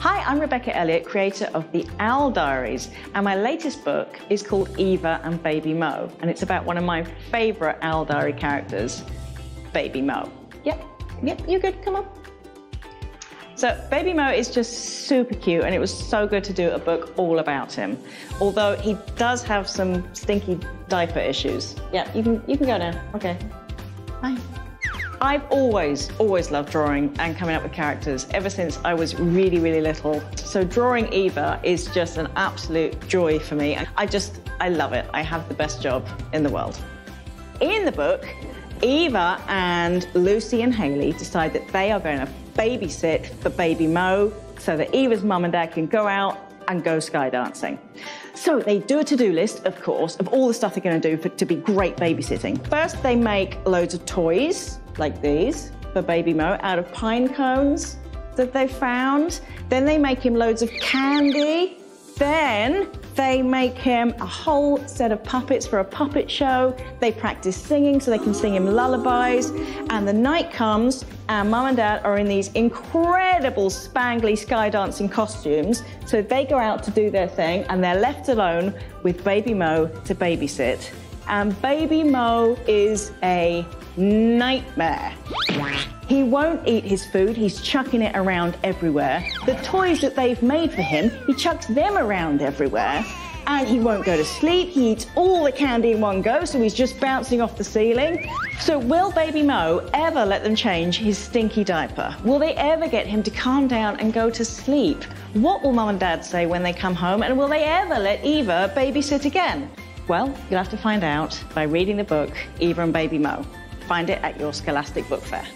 Hi, I'm Rebecca Elliott, creator of The Owl Diaries, and my latest book is called Eva and Baby Mo, and it's about one of my favourite Owl Diary characters, Baby Mo. Yep, yep, you're good, come on. So Baby Mo is just super cute and it was so good to do a book all about him. Although he does have some stinky diaper issues. Yeah, you can you can go now. Okay. Bye. I've always, always loved drawing and coming up with characters ever since I was really, really little. So drawing Eva is just an absolute joy for me. I just, I love it. I have the best job in the world. In the book, Eva and Lucy and Haley decide that they are going to babysit for baby Mo so that Eva's mum and dad can go out and go skydancing. So they do a to-do list, of course, of all the stuff they're going to do for, to be great babysitting. First, they make loads of toys like these for baby Mo out of pine cones that they found. Then they make him loads of candy. Then they make him a whole set of puppets for a puppet show. They practice singing so they can sing him lullabies. And the night comes, and mum and dad are in these incredible spangly sky dancing costumes. So they go out to do their thing, and they're left alone with baby Mo to babysit. And baby Mo is a nightmare. He won't eat his food, he's chucking it around everywhere. The toys that they've made for him, he chucks them around everywhere. And he won't go to sleep, he eats all the candy in one go, so he's just bouncing off the ceiling. So, will baby Mo ever let them change his stinky diaper? Will they ever get him to calm down and go to sleep? What will mum and dad say when they come home? And will they ever let Eva babysit again? Well, you'll have to find out by reading the book Eva and Baby Mo. Find it at your Scholastic Book Fair.